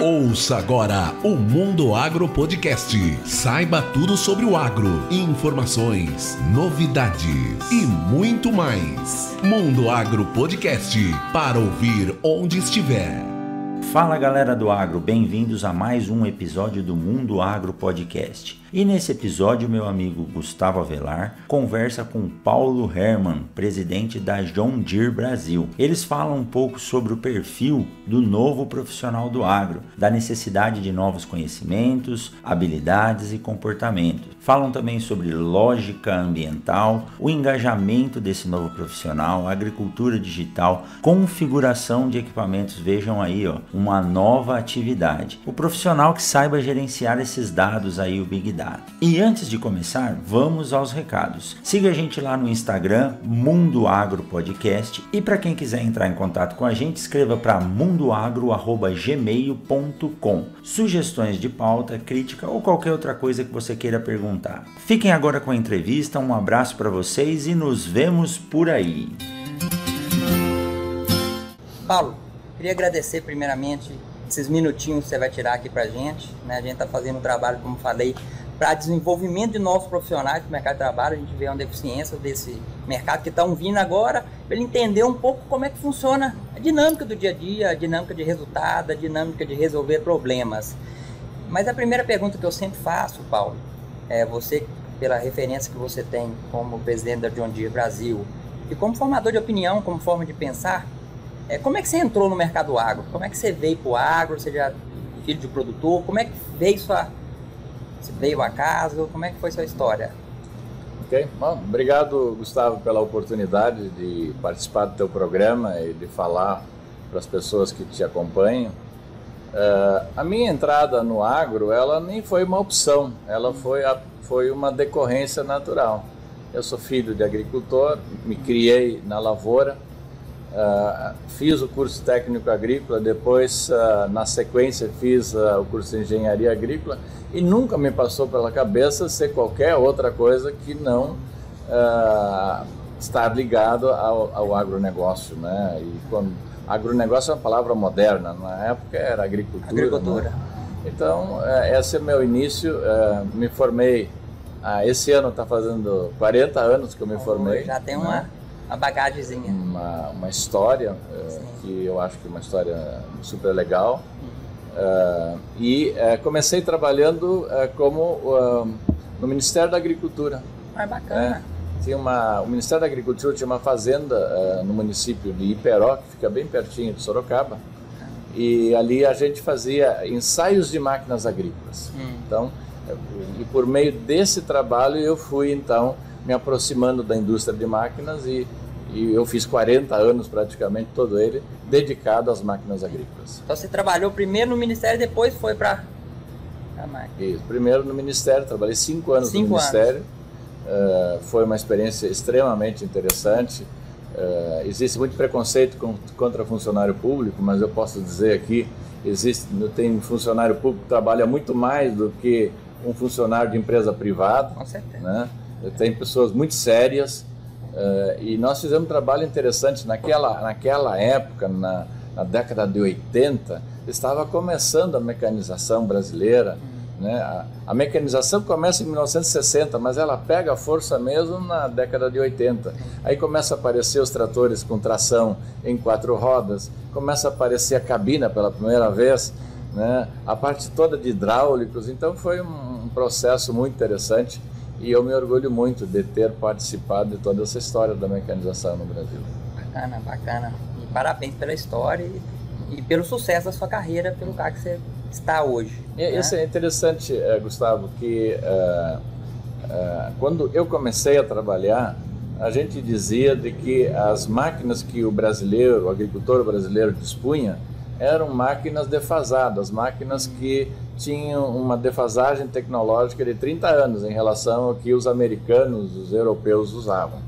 Ouça agora o Mundo Agro Podcast. Saiba tudo sobre o agro, informações, novidades e muito mais. Mundo Agro Podcast para ouvir onde estiver. Fala galera do agro, bem-vindos a mais um episódio do Mundo Agro Podcast. E nesse episódio, meu amigo Gustavo Avelar conversa com Paulo Herman, presidente da John Deere Brasil. Eles falam um pouco sobre o perfil do novo profissional do agro, da necessidade de novos conhecimentos, habilidades e comportamentos. Falam também sobre lógica ambiental, o engajamento desse novo profissional, agricultura digital, configuração de equipamentos. Vejam aí, ó, uma nova atividade. O profissional que saiba gerenciar esses dados aí, o Big Data e antes de começar, vamos aos recados. Siga a gente lá no Instagram, Mundo Agro Podcast. E para quem quiser entrar em contato com a gente, escreva para mundoagro.gmail.com. Sugestões de pauta, crítica ou qualquer outra coisa que você queira perguntar. Fiquem agora com a entrevista, um abraço para vocês e nos vemos por aí. Paulo, queria agradecer primeiramente esses minutinhos que você vai tirar aqui para gente. Né? A gente está fazendo um trabalho, como falei, para desenvolvimento de novos profissionais do mercado de trabalho. A gente vê uma deficiência desse mercado que estão vindo agora, para ele entender um pouco como é que funciona a dinâmica do dia a dia, a dinâmica de resultado, a dinâmica de resolver problemas. Mas a primeira pergunta que eu sempre faço, Paulo, é você, pela referência que você tem como presidente da John Deere Brasil e como formador de opinião, como forma de pensar, é, como é que você entrou no mercado agro? Como é que você veio para o agro? Você já é filho de produtor? Como é que veio sua se veio a casa, como é que foi sua história? Ok, bom, obrigado Gustavo pela oportunidade de participar do teu programa e de falar para as pessoas que te acompanham. Uh, a minha entrada no agro, ela nem foi uma opção, ela foi, a, foi uma decorrência natural. Eu sou filho de agricultor, me criei na lavoura, Uh, fiz o curso técnico agrícola, depois, uh, na sequência, fiz o curso de engenharia agrícola e nunca me passou pela cabeça ser qualquer outra coisa que não estar ligado ao, ao, agronegócio. Né? E quando, agronegócio é uma palavra moderna, na época era agricultura. Né? Agricultura. Né? Então, esse é meu início. me formei, esse ano está fazendo 40 anos que eu me formei. Já tem uma. Né? uma bagagemzinha. Uma, uma história, uh, que eu acho que é uma história super legal. Uh, e comecei trabalhando como no Ministério da Agricultura. Ah, bacana. É, tinha uma, o Ministério da Agricultura tinha uma fazenda no município de Iperó, que fica bem pertinho de Sorocaba. E ali a gente fazia ensaios de máquinas agrícolas. Hum. Então, e por meio desse trabalho eu fui então me aproximando da indústria de máquinas e, e eu fiz 40 anos praticamente todo ele dedicado às máquinas agrícolas. Então você trabalhou primeiro no Ministério e depois foi para a máquina? Isso, primeiro no Ministério, trabalhei cinco anos cinco no Ministério. Uh, foi uma experiência extremamente interessante. Uh, existe muito preconceito com, contra funcionário público, mas eu posso dizer aqui, existe, tem funcionário público que trabalha muito mais do que um funcionário de empresa privada. Com certeza. Né? tem pessoas muito sérias uh, e nós fizemos um trabalho interessante naquela, naquela época, na, na década de 80, estava começando a mecanização brasileira. Né? A, a, mecanização começa em 1960, mas ela pega força mesmo na década de 80. Aí começa a aparecer os tratores com tração em quatro rodas, começa a aparecer a cabina pela primeira vez, né? a parte toda de hidráulicos. Então foi um, um processo muito interessante e eu me orgulho muito de ter participado de toda essa história da mecanização no Brasil. Bacana, bacana. E parabéns pela história e, e pelo sucesso da sua carreira, pelo lugar que você está hoje. E, né? Isso é interessante, eh, Gustavo, que uh, uh, quando eu comecei a trabalhar, a gente dizia de que as máquinas que o brasileiro, o agricultor brasileiro dispunha, eram máquinas defasadas, máquinas que tinham uma defasagem tecnológica de 30 anos em relação ao que os americanos, os europeus usavam.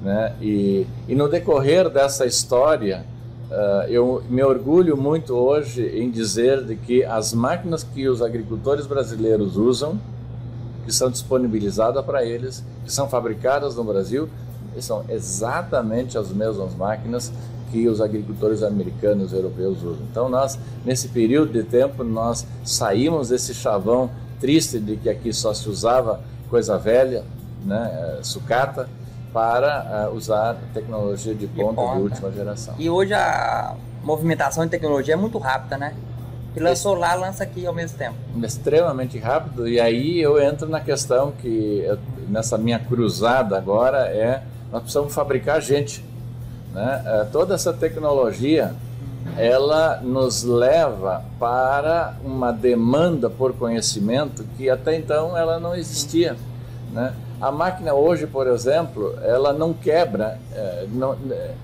Né? E, e no decorrer dessa história, uh, eu me orgulho muito hoje em dizer de que as máquinas que os agricultores brasileiros usam, que são disponibilizadas para eles, que são fabricadas no Brasil, são exatamente as mesmas máquinas que os agricultores americanos e europeus usam. Então nós, nesse período de tempo, nós saímos desse chavão triste de que aqui só se usava coisa velha, né, sucata, para uh, usar tecnologia de ponta, de ponta de última geração. E hoje a movimentação de tecnologia é muito rápida, né? E lançou lá, lança aqui ao mesmo tempo. Extremamente rápido. E aí eu entro na questão que, nessa minha cruzada agora, é nós precisamos fabricar gente. Né? É, toda essa tecnologia, ela nos leva para uma demanda por conhecimento que até então ela não existia. Né? A máquina hoje, por exemplo, ela não quebra. É, não, é,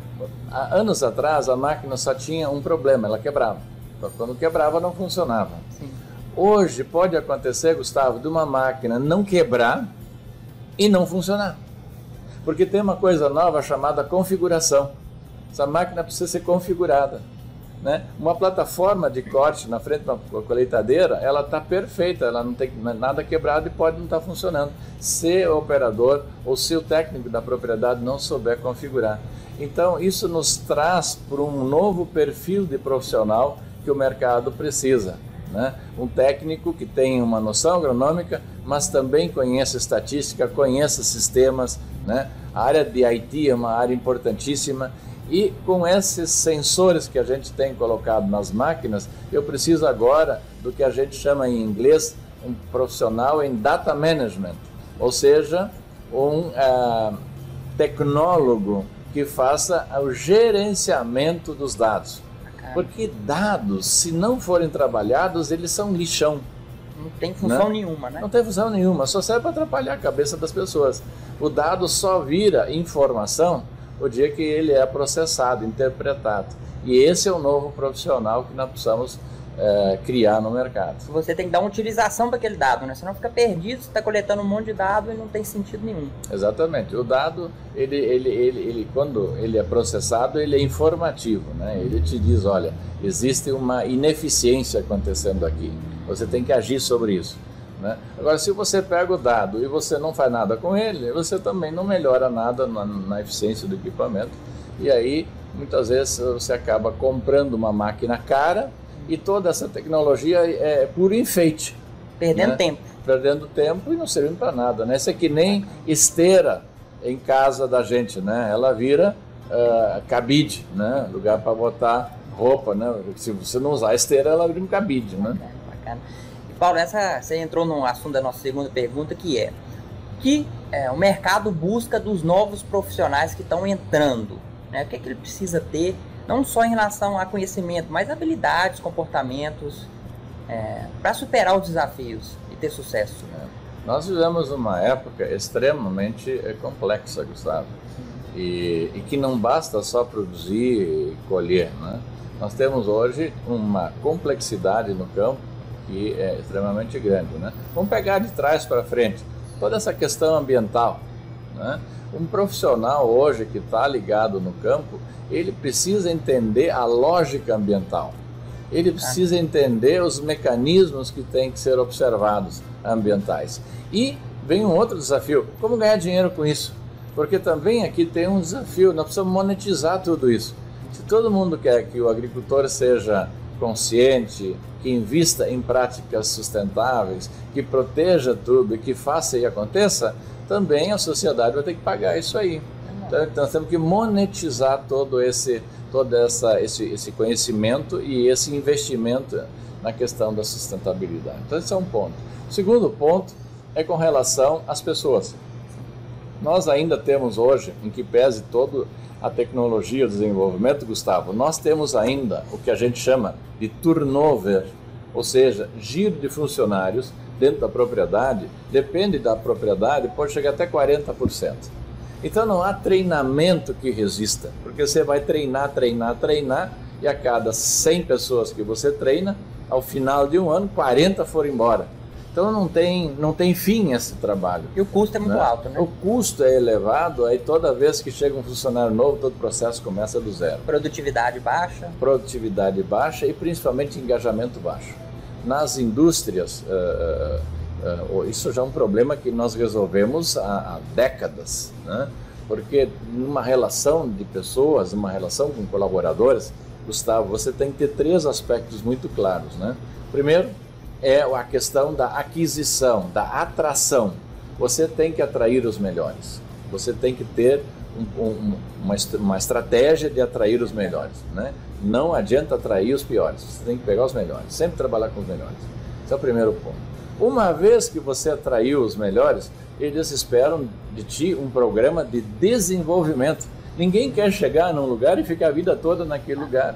há anos atrás, a máquina só tinha um problema, ela quebrava. Quando quebrava, não funcionava. Sim. Hoje pode acontecer, Gustavo, de uma máquina não quebrar e não funcionar. Porque tem uma coisa nova chamada configuração. Essa máquina precisa ser configurada. Né? Uma plataforma de corte na frente da colheitadeira, ela está perfeita, ela não tem nada quebrado e pode não estar tá funcionando. Se o operador ou se o técnico da propriedade não souber configurar. Então, isso nos traz para um novo perfil de profissional que o mercado precisa. Né? Um técnico que tem uma noção agronômica, mas também conheça estatística, conheça sistemas. Né? A área de IT é uma área importantíssima e com esses sensores que a gente tem colocado nas máquinas, eu preciso agora do que a gente chama em inglês um profissional em data management, ou seja, um uh, tecnólogo que faça o gerenciamento dos dados. Porque dados, se não forem trabalhados, eles são lixão. Não tem função né? nenhuma, né? Não tem função nenhuma, só serve para atrapalhar a cabeça das pessoas. O dado só vira informação o dia que ele é processado, interpretado. E esse é o novo profissional que nós precisamos é, criar no mercado. Você tem que dar uma utilização para aquele dado, né? Senão fica perdido, você está coletando um monte de dado e não tem sentido nenhum. Exatamente. O dado, ele, ele, ele, ele, quando ele é processado, ele é informativo, né? Ele te diz, olha, existe uma ineficiência acontecendo aqui. Você tem que agir sobre isso. Né? Agora, se você pega o dado e você não faz nada com ele, você também não melhora nada na, na eficiência do equipamento. E aí, muitas vezes, você acaba comprando uma máquina cara e toda essa tecnologia é puro enfeite. Perdendo né? tempo. Perdendo tempo e não servindo para nada. Né? Isso é que nem esteira em casa da gente, né? Ela vira uh, cabide, né? Lugar para botar roupa, né? Se você não usar esteira, ela vira um cabide, né? Bacana, bacana. Paulo, essa, você entrou no assunto da nossa segunda pergunta, que é que é, o mercado busca dos novos profissionais que estão entrando. Né? O que, é que ele precisa ter não só em relação a conhecimento, mas habilidades, comportamentos, é, para superar os desafios e ter sucesso. É. Nós vivemos uma época extremamente é, complexa, Gustavo, e, e, que não basta só produzir e colher. Né? Nós temos hoje uma complexidade no campo que é extremamente grande. Né? Vamos pegar de trás para frente toda essa questão ambiental. Né? Um profissional hoje que está ligado no campo, ele precisa entender a lógica ambiental. Ele ah. precisa entender os mecanismos que têm que ser observados ambientais. E vem um outro desafio: como ganhar dinheiro com isso? Porque também aqui tem um desafio, nós precisamos monetizar tudo isso. Se todo mundo quer que o agricultor seja consciente, que invista em práticas sustentáveis, que proteja tudo e que faça e aconteça, também a sociedade vai ter que pagar isso aí. Então, nós temos que monetizar todo esse, todo essa, esse, esse conhecimento e esse investimento na questão da sustentabilidade. Então, esse é um ponto. O segundo ponto é com relação às pessoas. Nós ainda temos hoje, em que pese toda a tecnologia, o desenvolvimento, Gustavo, nós temos ainda o que a gente chama de turnover, ou seja, giro de funcionários dentro da propriedade, depende da propriedade, pode chegar até 40%. Então não há treinamento que resista, porque você vai treinar, treinar, treinar, e a cada 100 pessoas que você treina, ao final de um ano, 40 foram embora. Então não tem, não tem fim esse trabalho. E o custo é muito né? alto, né? O custo é elevado, aí toda vez que chega um funcionário novo, todo o processo começa do zero. Produtividade baixa. Produtividade baixa e principalmente engajamento baixo nas indústrias, uh, uh, isso já é um problema que nós resolvemos há, há décadas. Né? Porque numa relação de pessoas, numa relação com colaboradores, Gustavo, você tem que ter três aspectos muito claros, né? Primeiro é a questão da aquisição, da atração. Você tem que atrair os melhores. Você tem que ter um, um, uma, uma estratégia de atrair os melhores, né? Não adianta atrair os piores. Você tem que pegar os melhores. Sempre trabalhar com os melhores. Esse é o primeiro ponto. Uma vez que você atraiu os melhores, eles esperam de ti um programa de desenvolvimento. Ninguém quer chegar num lugar e ficar a vida toda naquele lugar.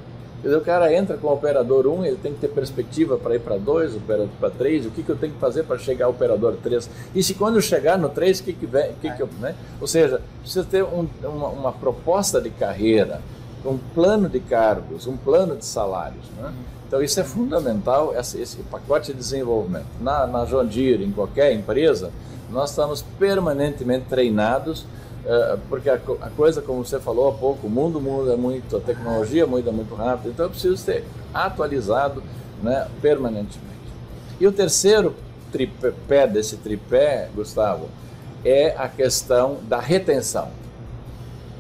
O cara entra com o operador 1, ele tem que ter perspectiva para ir para 2, para 3, o que, que eu tenho que fazer para chegar ao operador 3? E se quando eu chegar no 3, o que, que, vem, que, que eu. Né? Ou seja, precisa ter um, uma, uma, proposta de carreira, um plano de cargos, um plano de salários. Né? Então isso é fundamental, esse, esse pacote de desenvolvimento. Na, na John Deere, em qualquer empresa, nós estamos permanentemente treinados, porque a, a, coisa, como você falou há pouco, o mundo muda muito, a tecnologia muda muito rápido, então eu preciso ser atualizado né, permanentemente. E o terceiro tripé desse tripé, Gustavo, é a questão da retenção.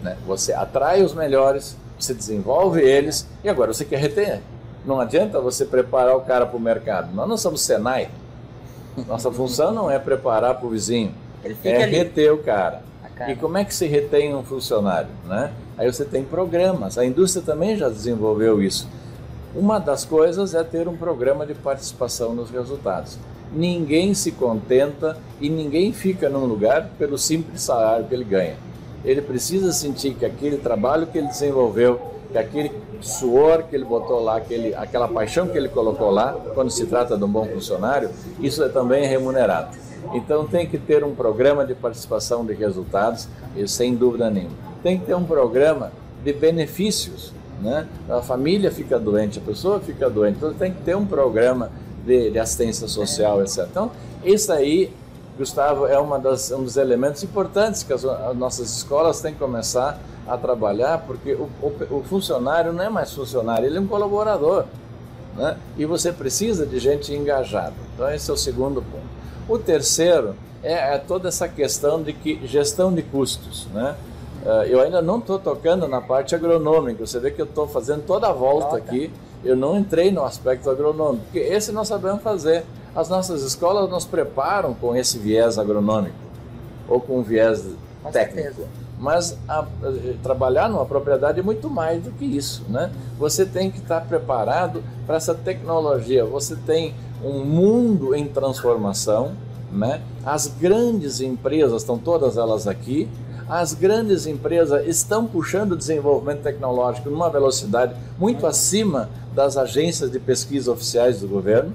Né? Você atrai os melhores, você desenvolve eles e agora você quer reter. Não adianta você preparar o cara para o mercado. Nós não somos Senai. Nossa função não é preparar para o vizinho, é ali. reter o cara. E como é que se retém um funcionário? Né? Aí você tem programas. A indústria também já desenvolveu isso. Uma das coisas é ter um programa de participação nos resultados. Ninguém se contenta e ninguém fica num lugar pelo simples salário que ele ganha. Ele precisa sentir que aquele trabalho que ele desenvolveu, que aquele suor que ele botou lá, aquele, aquela paixão que ele colocou lá, quando se trata de um bom funcionário, isso é também remunerado. Então tem que ter um programa de participação de resultados, sem dúvida nenhuma. Tem que ter um programa de benefícios. Né? A família fica doente, a pessoa fica doente, então tem que ter um programa de, de assistência social, etc. Então, isso aí, Gustavo, é uma das, um dos elementos importantes que as, as nossas escolas têm que começar a trabalhar, porque o, o, o, funcionário não é mais funcionário, ele é um colaborador. Né? E você precisa de gente engajada. Então, esse é o segundo ponto. O terceiro é, é toda essa questão de que gestão de custos. Né? Uh, eu ainda não estou tocando na parte agronômica, você vê que eu estou fazendo toda a volta aqui, eu não entrei no aspecto agronômico, porque esse nós sabemos fazer. As nossas escolas nos preparam com esse viés agronômico, ou com viés técnico. Mas a, a, trabalhar numa propriedade é muito mais do que isso, né? Você tem que estar preparado para essa tecnologia. Você tem um mundo em transformação, né? As grandes empresas estão todas elas aqui. As grandes empresas estão puxando o desenvolvimento tecnológico numa velocidade muito acima das agências de pesquisa oficiais do governo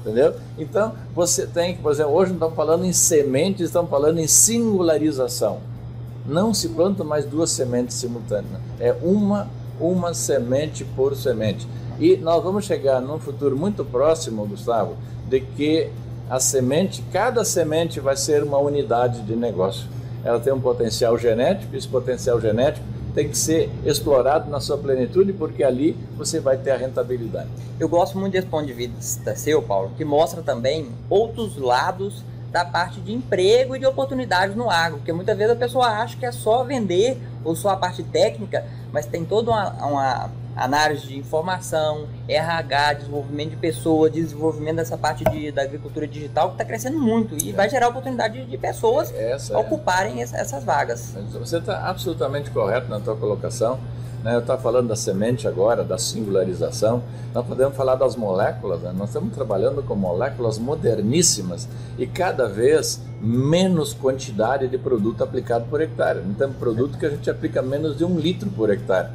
entendeu? Então, você tem que, por exemplo, hoje não estamos falando em sementes, estamos falando em singularização não se planta mais duas sementes simultâneas. É uma, uma semente por semente. E nós vamos chegar num futuro muito próximo, Gustavo, de que a semente, cada semente vai ser uma unidade de negócio. Ela tem um potencial genético, esse potencial genético tem que ser explorado na sua plenitude, porque ali você vai ter a rentabilidade. Eu gosto muito desse ponto de vista seu, Paulo, que mostra também outros lados da parte de emprego e de oportunidades no agro, porque muitas vezes a pessoa acha que é só vender ou só a parte técnica, mas tem toda uma, uma análise de informação, RH, desenvolvimento de pessoas, desenvolvimento dessa parte de, da agricultura digital que está crescendo muito e é. vai gerar oportunidade de, de pessoas Essa é. ocuparem é. essas vagas. Você está absolutamente correto na sua colocação. Né? Eu estava falando da semente agora, da singularização. Nós podemos falar das moléculas. Né? Nós estamos trabalhando com moléculas moderníssimas e cada vez menos quantidade de produto aplicado por hectare. Não temos produto que a gente aplica menos de um litro por hectare.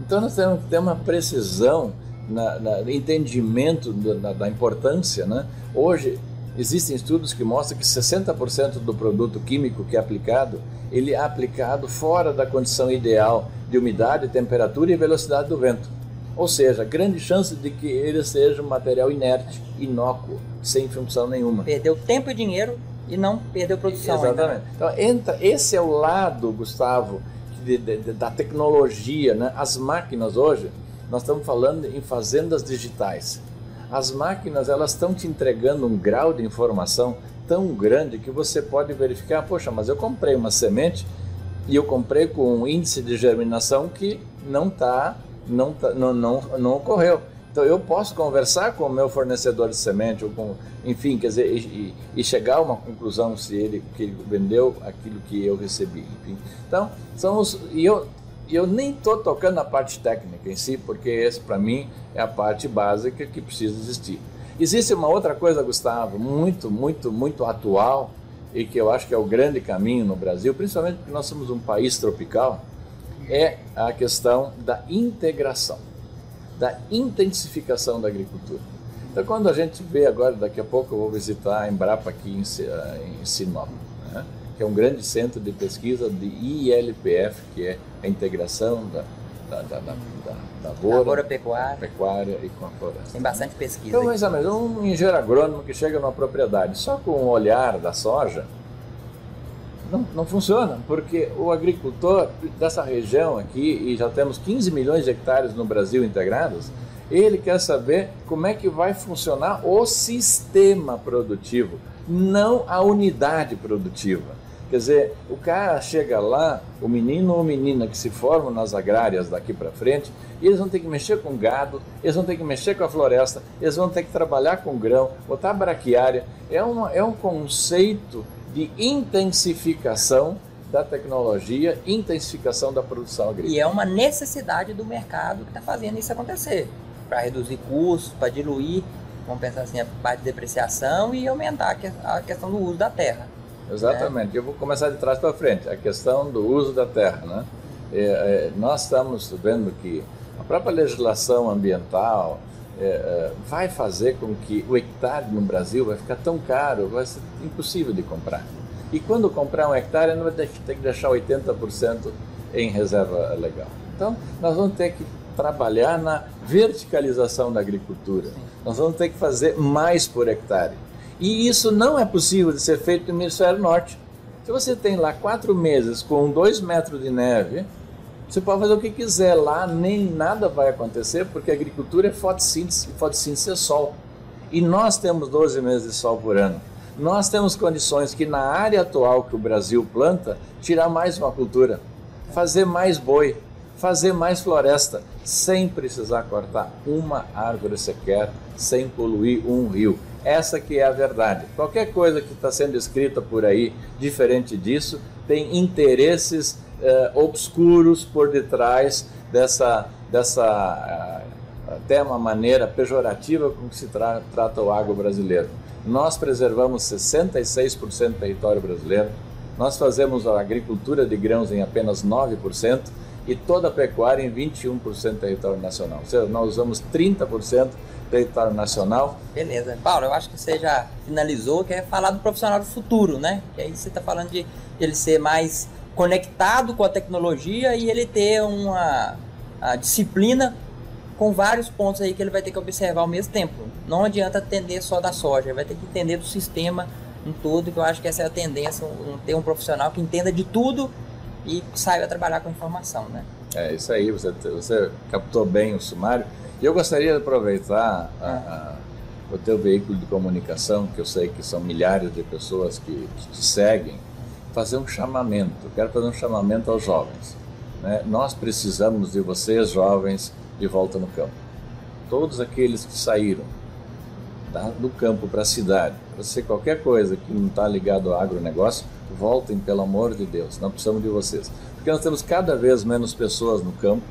Então nós temos que ter uma precisão na, na entendimento da, da importância. Né? Hoje Existem estudos que mostram que 60% do produto químico que é aplicado, ele é aplicado fora da condição ideal de umidade, temperatura e velocidade do vento. Ou seja, grande chance de que ele seja um material inerte, inócuo, sem função nenhuma. Perdeu tempo e dinheiro e não perdeu produção. Exatamente. Ainda. Então, entra, esse é o lado, Gustavo, de, de, de, da tecnologia. Né? As máquinas hoje, nós estamos falando em fazendas digitais as máquinas elas estão te entregando um grau de informação tão grande que você pode verificar, poxa, mas eu comprei uma semente E eu comprei com um índice de germinação que não tá, não, tá, não, não, não ocorreu. Então eu posso conversar com o meu fornecedor de semente, ou com, enfim, quer dizer, e, e, chegar a uma conclusão se ele, que ele vendeu aquilo que eu recebi. Enfim. Então, são os, e eu, eu nem estou tocando na parte técnica em si, porque esse para mim é a parte básica que precisa existir. Existe uma outra coisa, Gustavo, muito, muito, muito atual e que eu acho que é o grande caminho no Brasil, principalmente porque nós somos um país tropical, é a questão da integração da intensificação da agricultura. Então, quando a gente vê agora, daqui a pouco eu vou visitar a Embrapa aqui em, em Sinop, né? que é um grande centro de pesquisa de ILPF, que é a integração da, da, da, da, da lavoura, pecuária. pecuária e com a floresta. Tem bastante pesquisa. Então, mais ou menos, um engenheiro agrônomo que chega numa propriedade só com o olhar da soja, não, não funciona, porque o agricultor dessa região aqui, e já temos 15 milhões de hectares no Brasil integrados, ele quer saber como é que vai funcionar o sistema produtivo, não a unidade produtiva. Quer dizer, o cara chega lá, o menino ou menina que se formam nas agrárias daqui para frente, e eles vão ter que mexer com gado, eles vão ter que mexer com a floresta, eles vão ter que trabalhar com grão, botar braquiária. É, uma, é um conceito de intensificação da tecnologia, intensificação da produção agrícola. E é uma necessidade do mercado que está fazendo isso acontecer, para reduzir custos, para diluir, vamos pensar assim, a parte de depreciação e aumentar a questão do uso da terra. Exatamente. Né? Eu vou começar de trás para frente. A questão do uso da terra, né? É, é, nós estamos vendo que a própria legislação ambiental é, é vai fazer com que o hectare no Brasil vai ficar tão caro, vai ser impossível de comprar. E quando comprar um hectare, não vai ter que deixar 80% em reserva legal. Então, nós vamos ter que trabalhar na verticalização da agricultura. Nós vamos ter que fazer mais por hectare. E isso não é possível de ser feito no hemisfério norte. Se você tem lá quatro meses com dois metros de neve, você pode fazer o que quiser lá, nem nada vai acontecer, porque a agricultura é fotossíntese, e fotossíntese é sol. E nós temos 12 meses de sol por ano. Nós temos condições que na área atual que o Brasil planta, tirar mais uma cultura, fazer mais boi, fazer mais floresta, sem precisar cortar uma árvore sequer, sem poluir um rio. Essa que é a verdade. Qualquer coisa que está sendo escrita por aí diferente disso tem interesses uh, obscuros por detrás dessa, dessa uh, até uma maneira pejorativa com que se tra trata o agro brasileiro. Nós preservamos 66% do território brasileiro, nós fazemos a agricultura de grãos em apenas 9% e toda a pecuária em 21% do território nacional. Ou seja, nós usamos 30% território nacional. Beleza. Paulo, eu acho que você já finalizou, que é falar do profissional do futuro, né? Que aí você está falando de ele ser mais conectado com a tecnologia e ele ter uma disciplina com vários pontos aí que ele vai ter que observar ao mesmo tempo. Não adianta atender só da soja, vai ter que entender do sistema em todo, que eu acho que essa é a tendência, um, ter um profissional que entenda de tudo e saiba trabalhar com informação, né? É isso aí, você, você captou bem o sumário. E eu gostaria de aproveitar a, a, o teu veículo de comunicação, que eu sei que são milhares de pessoas que, que te seguem, fazer um chamamento. Eu quero fazer um chamamento aos jovens. Né? Nós precisamos de vocês, jovens, de volta no campo. Todos aqueles que saíram do campo para a cidade, para ser qualquer coisa que não está ligado ao agronegócio, voltem, pelo amor de Deus. Nós precisamos de vocês. Porque nós temos cada vez menos pessoas no campo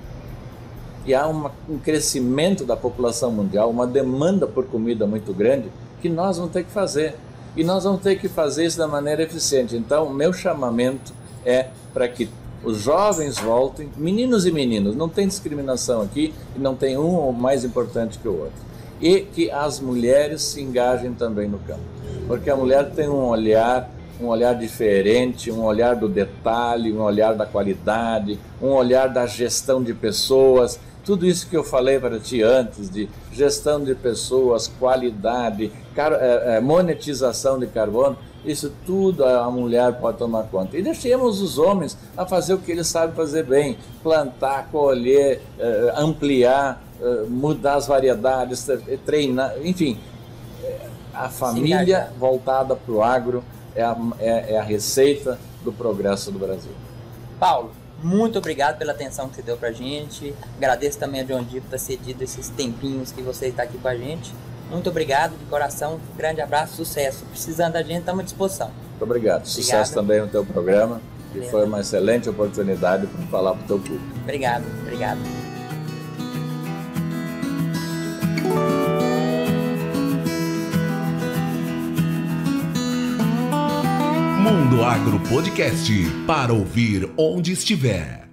e há uma, um crescimento da população mundial, uma demanda por comida muito grande, que nós vamos ter que fazer. E nós vamos ter que fazer isso da maneira eficiente. Então, o meu chamamento é para que os jovens voltem, meninos e meninas, não tem discriminação aqui, e não tem um mais importante que o outro. E que as mulheres se engajem também no campo. Porque a mulher tem um olhar um olhar diferente, um olhar do detalhe, um olhar da qualidade, um olhar da gestão de pessoas, tudo isso que eu falei para ti antes de gestão de pessoas, qualidade, é, é, monetização de carbono, isso tudo a mulher pode tomar conta. E deixemos os homens a fazer o que eles sabem fazer bem: plantar, colher, é, ampliar, mudar as variedades, treinar, enfim. A família voltada para o agro é a, é, é a receita do progresso do Brasil. Paulo, muito obrigado pela atenção que você deu pra gente. Agradeço também a John Deere por ter cedido esses tempinhos que você está aqui com a gente. Muito obrigado, de coração. grande abraço, sucesso. Precisando da gente, estamos à disposição. Muito obrigado. obrigado. Sucesso também no teu programa. Que foi uma excelente oportunidade para falar para o teu público. Obrigado, obrigado. Agro Podcast para ouvir onde estiver.